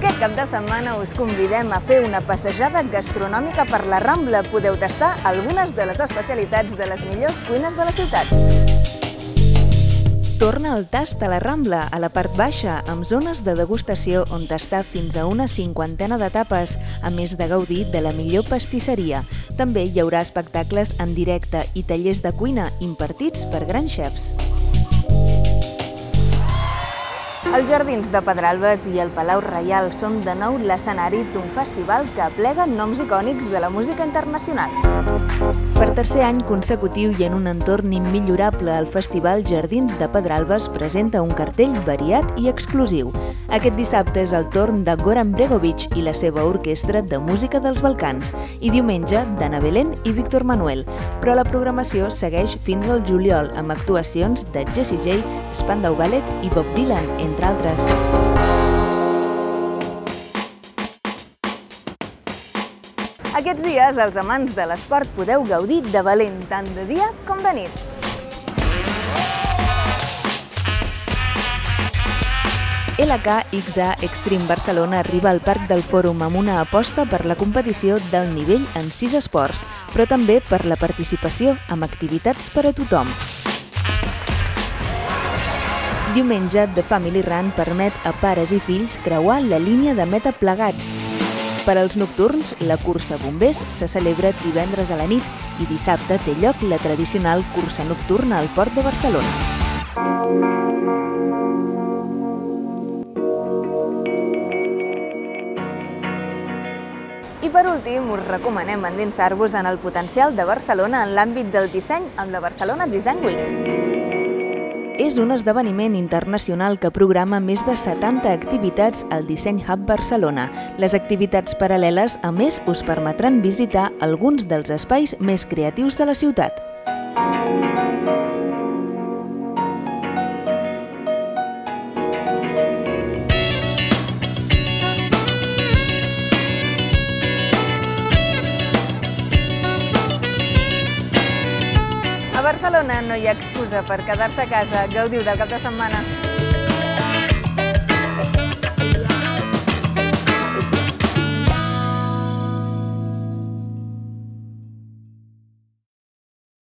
cap de setmana us convidem a fer una passejada gastronòmica per la Rambla. Podeu tastar algunes de les especialitats de les millors cuines de la ciutat. Torna el tast a la Rambla, a la part baixa, amb zones de degustació on tastar fins a una cinquantena de tapes, a més de gaudir de la millor pastisseria. També hi haurà espectacles en directe i tallers de cuina impartits per grans xefs. Els Jardins de Pedralbes i el Palau Reial són de nou l'escenari d'un festival que aplega noms icònics de la música internacional. Per tercer any consecutiu i en un entorn immillorable, el Festival Jardins de Pedralbes presenta un cartell variat i exclusiu. Aquest dissabte és el torn de Goran Bregovic i la seva orquestra de música dels Balcans i diumenge d'Anna Belén i Víctor Manuel. Però la programació segueix fins al juliol amb actuacions de Jessie J, Spandau Ballet i Bob Dylan, entre entre altres. Aquests dies, els amants de l'esport podeu gaudir de valent tant de dia com de nit. LKXA Extreme Barcelona arriba al Parc del Fòrum amb una aposta per la competició del nivell en sis esports, però també per la participació amb activitats per a tothom. Diumenge, The Family Run permet a pares i fills creuar la línia de meta plegats. Per als nocturns, la cursa bombers se celebra divendres a la nit i dissabte té lloc la tradicional cursa nocturna al Port de Barcelona. I per últim, us recomanem endinsar-vos en el potencial de Barcelona en l'àmbit del disseny amb la Barcelona Design Week és un esdeveniment internacional que programa més de 70 activitats al Disseny Hub Barcelona. Les activitats paral·leles, a més, us permetran visitar alguns dels espais més creatius de la ciutat. A Barcelona no hi ha excusa per quedar-se a casa. Gaudiu del cap de setmana.